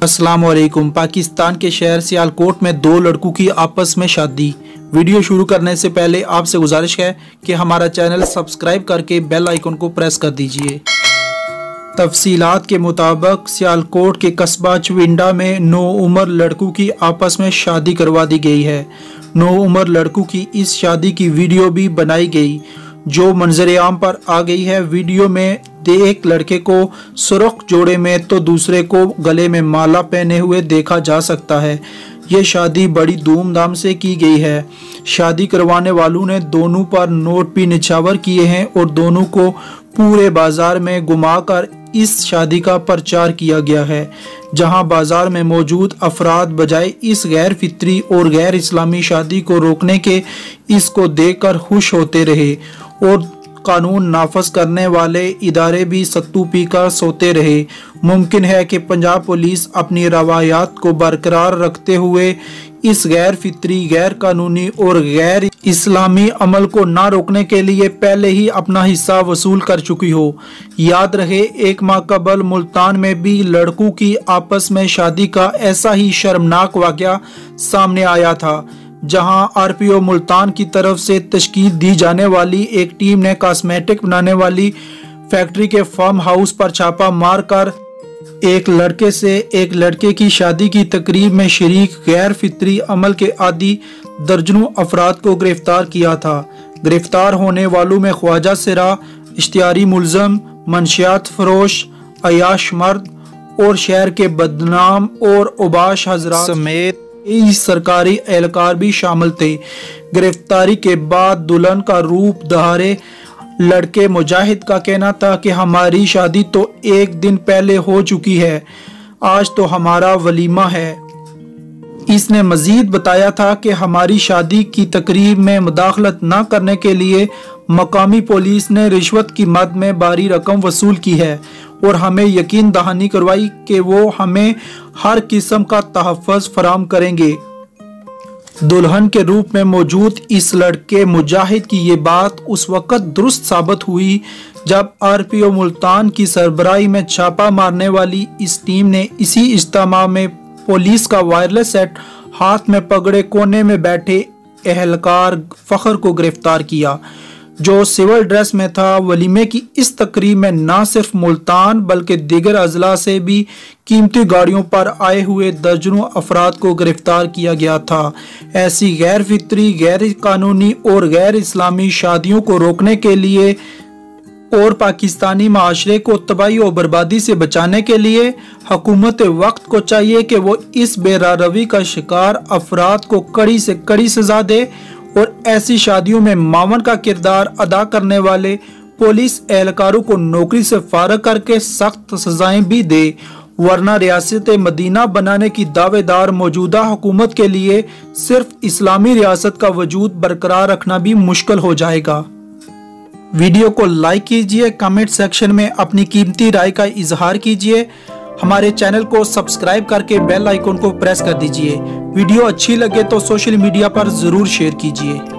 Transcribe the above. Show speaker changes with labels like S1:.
S1: السلام علیکم۔ پاکستان کے شہر سیالکوٹ میں دو لڑکوں کی آپس میں شادی۔ ویڈیو شروع کرنے سے پہلے آپ سے گزارش ہے کہ ہمارا چینل سبسکرائب کر کے بیل آئیکن کو پریس کر دیجیے۔ تفصیلات کے مطابق سیالکوٹ کے قصبہ چونڈا میں نو عمر لڑکوں کی آپس میں شادی کروا دی گئی ہے۔ نو عمر لڑکوں کی اس شادی کی ویڈیو بھی بنائی گئی۔ جو منظر عام پر آ گئی ہے۔ ویڈیو میں ایک لڑکے کو سرخ جوڑے میں تو دوسرے کو گلے میں مالا پہنے ہوئے دیکھا جا سکتا ہے۔ یہ شادی بڑی دوم دام سے کی گئی ہے۔ شادی کروانے والوں نے دونوں پر نوٹ بھی نچھاور کیے ہیں اور دونوں کو پورے بازار میں گما کر اس شادی کا پرچار کیا گیا ہے۔ جہاں بازار میں موجود افراد بجائے اس غیر فطری اور غیر اسلامی شادی کو روکنے کے اس کو دیکھ کر خوش ہوتے رہے اور قانون نافذ کرنے والے ادارے بھی ستو پی کر سوتے رہے۔ ممکن ہے کہ پنجاب پولیس اپنی روایات کو برقرار رکھتے ہوئے اس غیر فطری، غیر قانونی اور غیر اسلامی عمل کو نہ روکنے کے لیے پہلے ہی اپنا حصہ وصول کر چکی ہو۔ یاد رہے، ایک ماہ قبل ملتان میں بھی لڑکوں کی آپس میں شادی کا ایسا ہی شرمناک واقعہ سامنے آیا تھا۔ جہاں آر پی او ملتان کی طرف سے تشکیل دی جانے والی ایک ٹیم نے کاسمیٹک بنانے والی فیکٹری کے فارم ہاؤس پر چھاپا مار کر ایک لڑکے سے ایک لڑکے کی شادی کی تقریب میں شریک غیر فطری عمل کے عادی درجنوں افراد کو گرفتار کیا تھا۔ گرفتار ہونے والوں میں خواجہ سرا، اشتہاری ملزم، منشیات فروش، عیاش مرد اور شہر کے بدنام اور عباش حضرات۔ سمیت سرکاری اہلکار بھی شامل تھے۔ گرفتاری کے بعد دلہن کا روپ دہارے لڑکے مجاہد کا کہنا تھا کہ ہماری شادی تو ایک دن پہلے ہو چکی ہے، آج تو ہمارا ولیمہ ہے۔ اس نے مزید بتایا تھا کہ ہماری شادی کی تقریب میں مداخلت نہ کرنے کے لیے مقامی پولیس نے رشوت کی مد میں باری رقم وصول کی ہے۔ اور ہمیں یقین دہانی کروائی کہ وہ ہمیں ہر قسم کا تحفظ فراہم کریں گے۔ دلہن کے روپ میں موجود اس لڑکے مجاہد کی یہ بات اس وقت درست ثابت ہوئی جب آر پی او ملتان کی سربراہی میں چھاپا مارنے والی اس ٹیم نے اسی اجتماع میں پولیس کا وائرلیس سیٹ ہاتھ میں پگڑے کونے میں بیٹھے اہلکار فخر کو گرفتار کیا۔ جو سول ڈریس میں تھا، ولیمے کی اس تقریب میں نہ صرف ملتان بلکہ دیگر اضلاع سے بھی قیمتی گاڑیوں پر آئے ہوئے درجنوں افراد کو گرفتار کیا گیا تھا۔ ایسی غیر فطری، غیر قانونی اور غیر اسلامی شادیوں کو روکنے کے لیے اور پاکستانی معاشرے کو تباہی و بربادی سے بچانے کے لیے حکومت وقت کو چاہیے کہ وہ اس بے روی کا شکار افراد کو کڑی سے کڑی سزا دے اور ایسی شادیوں میں معاون کا کردار ادا کرنے والے پولیس اہلکاروں کو نوکری سے فارغ کر کے سخت سزائیں بھی دے، ورنہ ریاست مدینہ بنانے کی دعوے دار موجودہ حکومت کے لیے صرف اسلامی ریاست کا وجود برقرار رکھنا بھی مشکل ہو جائے گا۔ ویڈیو کو لائک کیجیے، کمنٹ سیکشن میں اپنی قیمتی رائے کا اظہار کیجیے۔ ہمارے چینل کو سبسکرائب کر کے بیل آئیکن کو پریس کر دیجیے۔ ویڈیو اچھی لگے تو سوشل میڈیا پر ضرور شیئر کیجیے۔